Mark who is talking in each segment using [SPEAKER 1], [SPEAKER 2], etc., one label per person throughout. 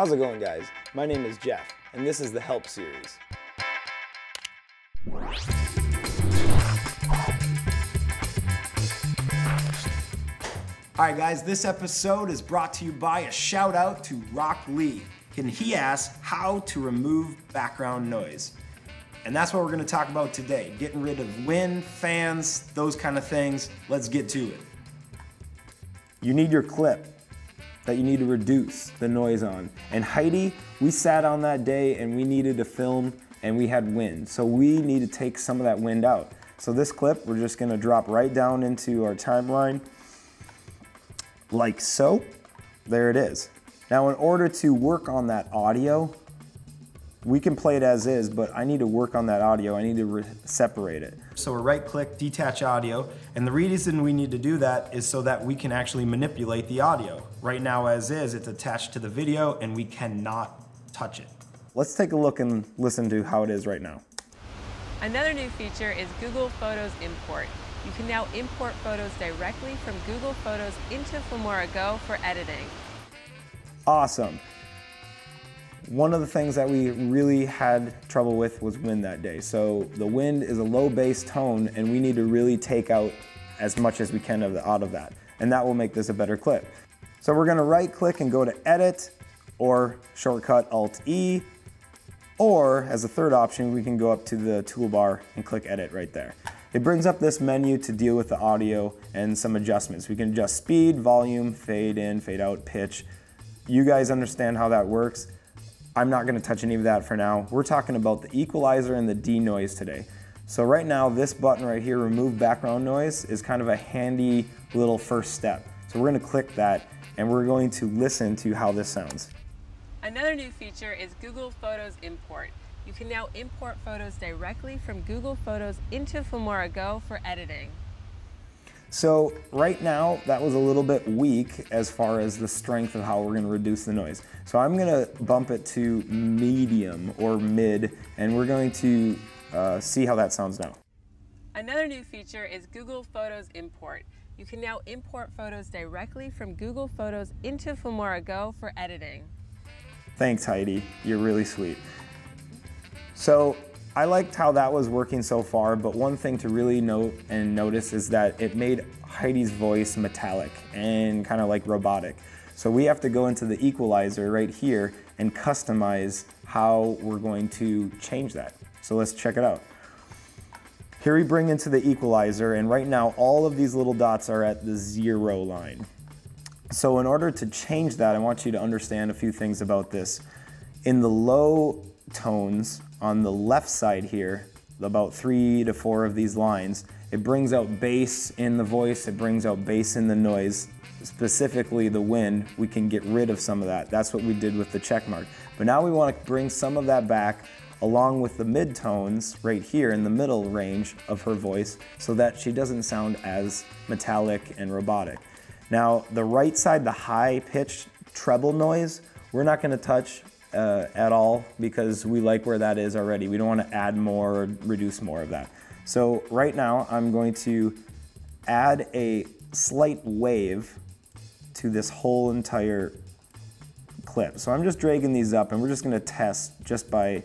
[SPEAKER 1] How's it going guys? My name is Jeff and this is the Help series.
[SPEAKER 2] Alright guys, this episode is brought to you by a shout out to Rock Lee. And he asks how to remove background noise. And that's what we're gonna talk about today. Getting rid of wind, fans, those kind of things. Let's get to it.
[SPEAKER 1] You need your clip that you need to reduce the noise on. And Heidi, we sat on that day and we needed to film and we had wind. So we need to take some of that wind out. So this clip, we're just gonna drop right down into our timeline like so. There it is. Now in order to work on that audio, we can play it as is, but I need to work on that audio. I need to separate it.
[SPEAKER 2] So we're right click, detach audio, and the reason we need to do that is so that we can actually manipulate the audio. Right now as is, it's attached to the video and we cannot touch it.
[SPEAKER 1] Let's take a look and listen to how it is right now.
[SPEAKER 3] Another new feature is Google Photos Import. You can now import photos directly from Google Photos into Filmora Go for editing.
[SPEAKER 1] Awesome. One of the things that we really had trouble with was wind that day. So the wind is a low bass tone and we need to really take out as much as we can of the, out of that. And that will make this a better clip. So we're gonna right click and go to edit or shortcut Alt E or as a third option, we can go up to the toolbar and click edit right there. It brings up this menu to deal with the audio and some adjustments. We can adjust speed, volume, fade in, fade out, pitch. You guys understand how that works. I'm not gonna touch any of that for now. We're talking about the equalizer and the denoise today. So right now, this button right here, remove background noise, is kind of a handy little first step. So we're gonna click that and we're going to listen to how this sounds.
[SPEAKER 3] Another new feature is Google Photos Import. You can now import photos directly from Google Photos into Filmora Go for editing.
[SPEAKER 1] So right now, that was a little bit weak as far as the strength of how we're gonna reduce the noise. So I'm gonna bump it to medium or mid, and we're going to uh, see how that sounds now.
[SPEAKER 3] Another new feature is Google Photos Import. You can now import photos directly from Google Photos into Filmora Go for editing.
[SPEAKER 1] Thanks, Heidi. You're really sweet. So I liked how that was working so far, but one thing to really note and notice is that it made Heidi's voice metallic and kind of like robotic. So we have to go into the equalizer right here and customize how we're going to change that. So let's check it out. Here we bring into the equalizer and right now all of these little dots are at the zero line. So in order to change that, I want you to understand a few things about this. In the low tones on the left side here, about three to four of these lines, it brings out bass in the voice, it brings out bass in the noise, specifically the wind, we can get rid of some of that. That's what we did with the check mark. But now we want to bring some of that back along with the mid-tones right here in the middle range of her voice so that she doesn't sound as metallic and robotic. Now, the right side, the high-pitched treble noise, we're not gonna touch uh, at all because we like where that is already. We don't wanna add more or reduce more of that. So right now, I'm going to add a slight wave to this whole entire clip. So I'm just dragging these up and we're just gonna test just by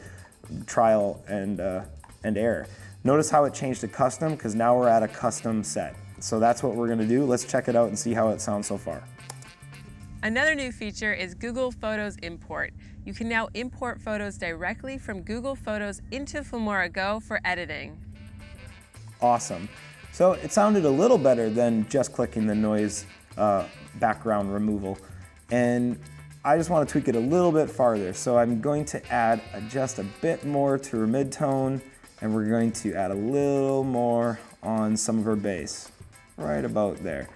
[SPEAKER 1] trial and, uh, and error. Notice how it changed to custom because now we're at a custom set. So that's what we're gonna do. Let's check it out and see how it sounds so far.
[SPEAKER 3] Another new feature is Google Photos Import. You can now import photos directly from Google Photos into Filmora Go for editing.
[SPEAKER 1] Awesome. So it sounded a little better than just clicking the noise uh, background removal. And I just want to tweak it a little bit farther. So I'm going to add just a bit more to her mid-tone and we're going to add a little more on some of her bass right about there.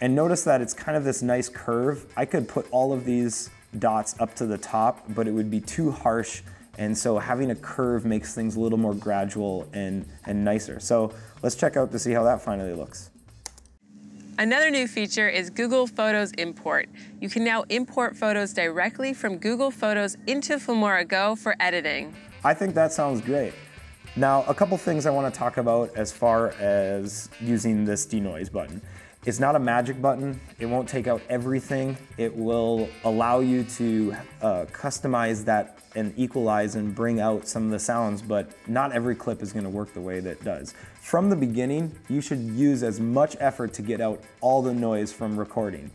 [SPEAKER 1] And notice that it's kind of this nice curve. I could put all of these dots up to the top, but it would be too harsh. And so having a curve makes things a little more gradual and, and nicer. So let's check out to see how that finally looks.
[SPEAKER 3] Another new feature is Google Photos Import. You can now import photos directly from Google Photos into Filmora Go for editing.
[SPEAKER 1] I think that sounds great. Now, a couple things I want to talk about as far as using this denoise button It's not a magic button. It won't take out everything. It will allow you to uh, customize that and equalize and bring out some of the sounds, but not every clip is gonna work the way that does. From the beginning, you should use as much effort to get out all the noise from recording.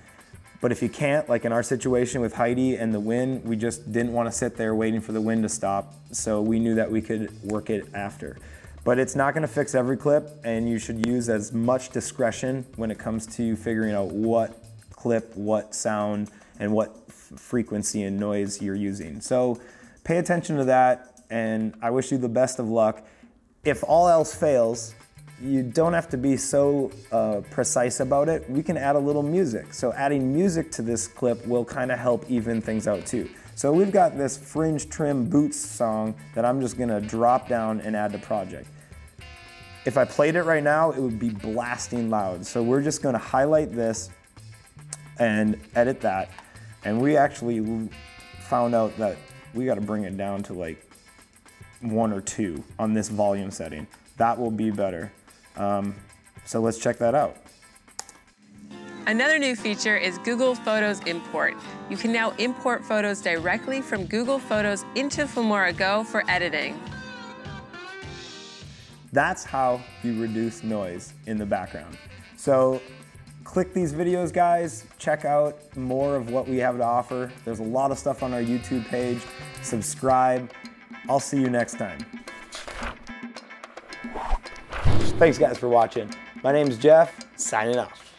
[SPEAKER 1] But if you can't, like in our situation with Heidi and the wind, we just didn't want to sit there waiting for the wind to stop, so we knew that we could work it after. But it's not gonna fix every clip and you should use as much discretion when it comes to figuring out what clip, what sound, and what frequency and noise you're using. So pay attention to that and I wish you the best of luck. If all else fails, you don't have to be so uh, precise about it. We can add a little music. So adding music to this clip will kind of help even things out too. So we've got this Fringe Trim Boots song that I'm just gonna drop down and add to project. If I played it right now, it would be blasting loud. So we're just gonna highlight this and edit that. And we actually found out that we gotta bring it down to like one or two on this volume setting. That will be better. Um, so let's check that out.
[SPEAKER 3] Another new feature is Google Photos Import. You can now import photos directly from Google Photos into Filmora Go for editing.
[SPEAKER 1] That's how you reduce noise in the background. So click these videos, guys. Check out more of what we have to offer. There's a lot of stuff on our YouTube page. Subscribe. I'll see you next time. Thanks, guys, for watching. My name is Jeff, signing off.